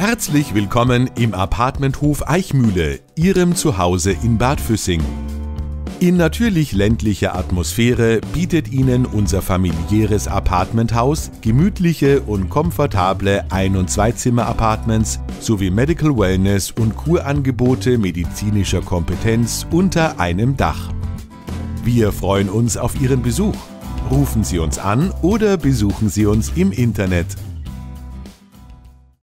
Herzlich willkommen im Apartmenthof Eichmühle, Ihrem Zuhause in Bad Füssing. In natürlich ländlicher Atmosphäre bietet Ihnen unser familiäres Apartmenthaus gemütliche und komfortable Ein- und Zweizimmer-Apartments sowie Medical Wellness und Kurangebote medizinischer Kompetenz unter einem Dach. Wir freuen uns auf Ihren Besuch. Rufen Sie uns an oder besuchen Sie uns im Internet